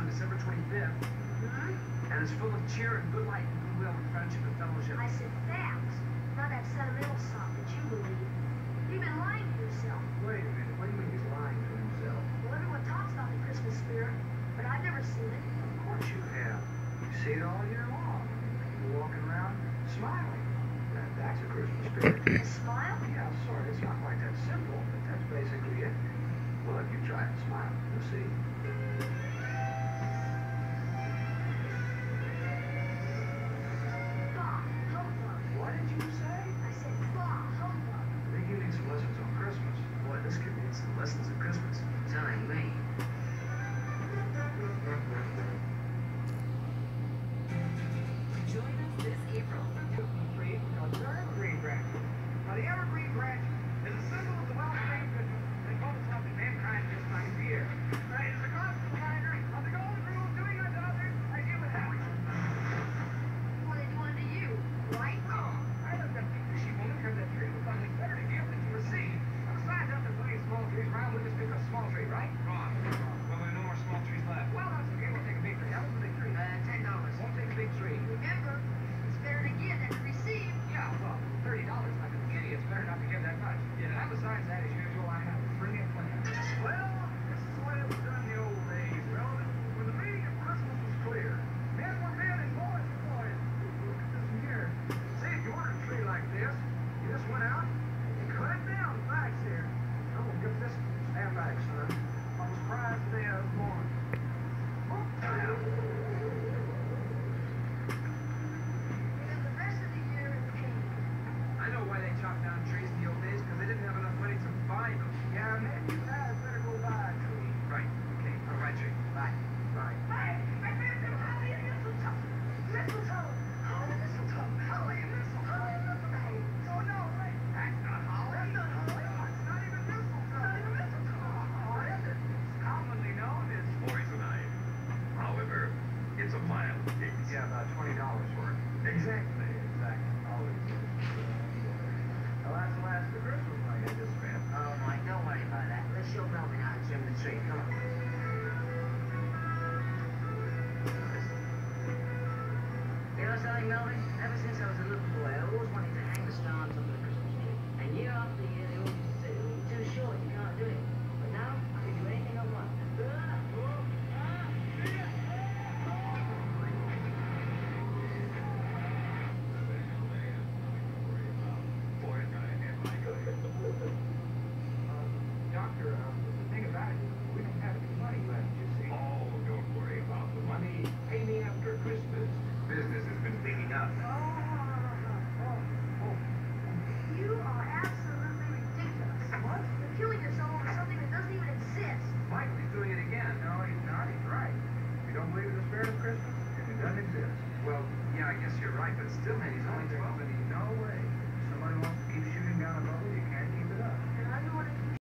on December 25th. Mm -hmm. And it's full of cheer and good light and goodwill and friendship and fellowship. I said facts, not that sentimental song, that you believe. You've been lying to yourself. Wait a minute. What do you mean he's lying to himself? Well, everyone talks about the Christmas spirit, but I've never seen it. Of course you have. You see it all year long. People walking around smiling. That, that's a Christmas spirit. a smile? Yeah, sorry. It's not quite that simple, but that's basically it. Well, if you try and smile, you'll see. Yes, you're right, but still, man, he's only 12 and he's no way. Somebody wants to keep shooting down a boat?